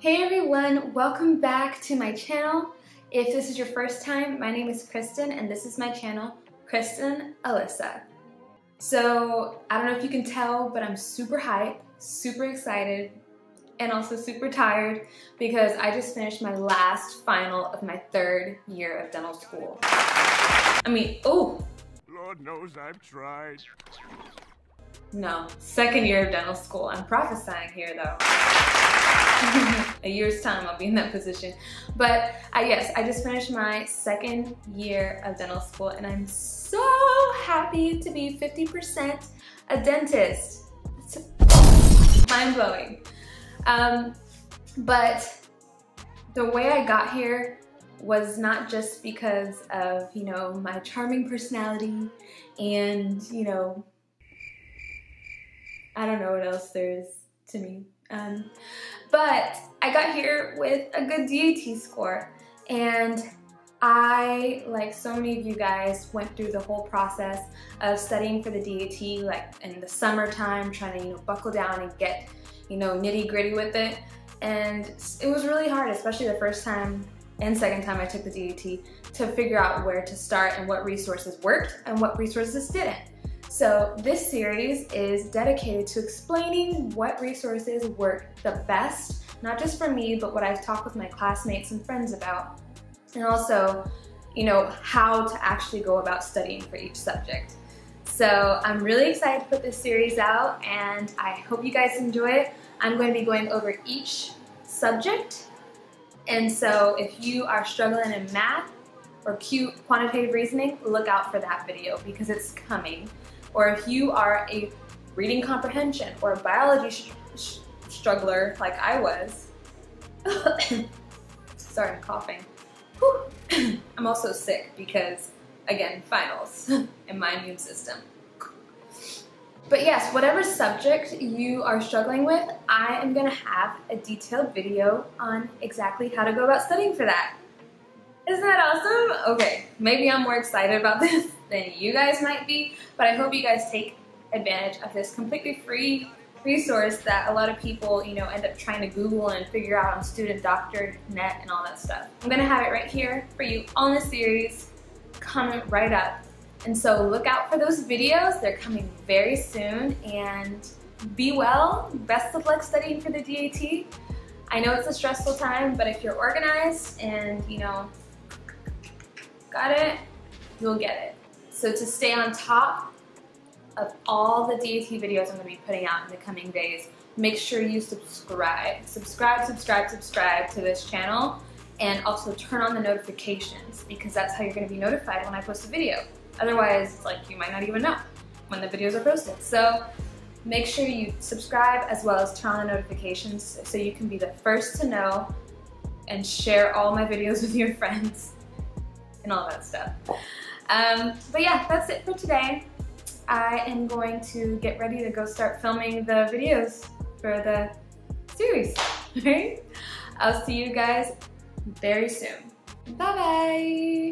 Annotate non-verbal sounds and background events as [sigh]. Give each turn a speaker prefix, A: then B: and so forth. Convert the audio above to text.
A: Hey everyone, welcome back to my channel. If this is your first time, my name is Krysten and this is my channel, Krysten Alyssa. So, I don't know if you can tell, but I'm super hyped, super excited, and also super tired because I just finished my last final of my third year of dental school. I mean, oh!
B: Lord knows I've tried.
A: No, second year of dental school. I'm prophesying here though. A year's time I'll be in that position. But uh, yes, I just finished my second year of dental school and I'm so happy to be 50% a dentist. It's mind blowing. Um, but the way I got here was not just because of, you know, my charming personality and, you know, I don't know what else there is to me. Um, but I got here with a good DAT score and I, like so many of you guys, went through the whole process of studying for the DAT like in the summertime, trying to, you know, buckle down and get, you know, nitty gritty with it. And it was really hard, especially the first time and second time I took the DAT to figure out where to start and what resources worked and what resources didn't. So this series is dedicated to explaining what resources work the best, not just for me, but what I've talked with my classmates and friends about. And also, you know, how to actually go about studying for each subject. So I'm really excited to put this series out and I hope you guys enjoy it. I'm going to be going over each subject. And so if you are struggling in math or cute quantitative reasoning, look out for that video because it's coming or if you are a reading comprehension or a biology struggler like I was, [coughs] sorry, I'm coughing. [coughs] I'm also sick because, again, finals [laughs] and my immune system. But yes, whatever subject you are struggling with, I am gonna have a detailed video on exactly how to go about studying for that. Isn't that awesome? Okay, maybe I'm more excited about [laughs] this than you guys might be, but I hope you guys take advantage of this completely free resource that a lot of people, you know, end up trying to Google and figure out on Student Doctor Net and all that stuff. I'm gonna have it right here for you on the series, coming right up. And so look out for those videos. They're coming very soon and be well. Best of luck studying for the DAT. I know it's a stressful time, but if you're organized and, you know, got it, you'll get it. So to stay on top of all the DAT videos I'm to be putting out in the coming days, make sure you subscribe. Subscribe, subscribe, subscribe to this channel and also turn on the notifications because that's how you're going to be notified when I post a video. Otherwise, like you might not even know when the videos are posted. So make sure you subscribe as well as turn on the notifications so you can be the first to know and share all my videos [laughs] with your friends and all that stuff. Um, but yeah, that's it for today. I am going to get ready to go start filming the videos for the series? [laughs] I'll see you guys very soon. Bye-bye.